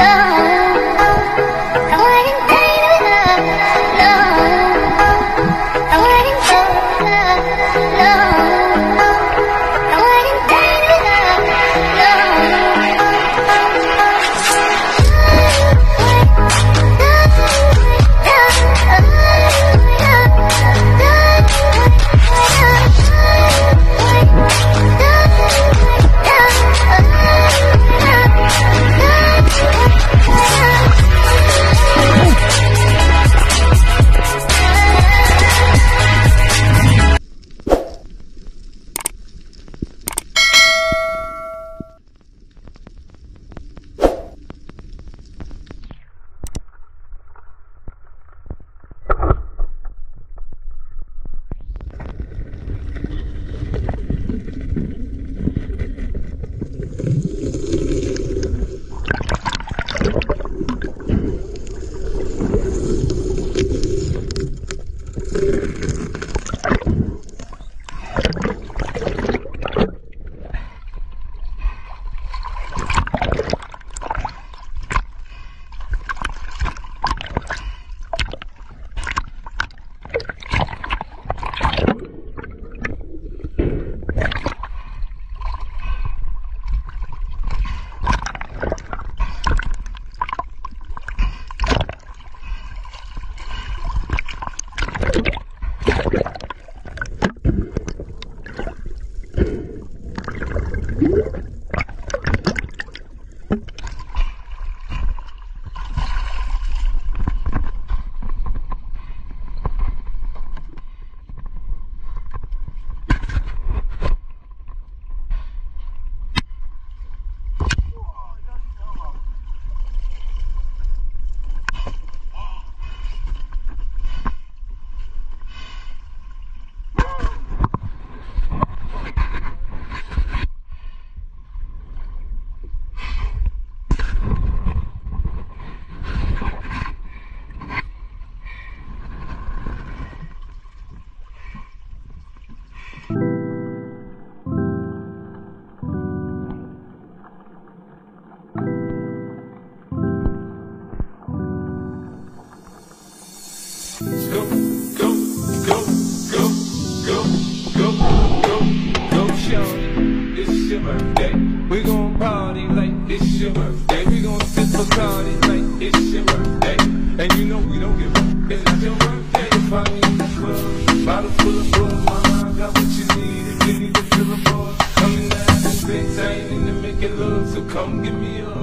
love. It's your birthday. We gon' party like it's your birthday. We gon' sip Bacardi like it's your birthday. Come give me a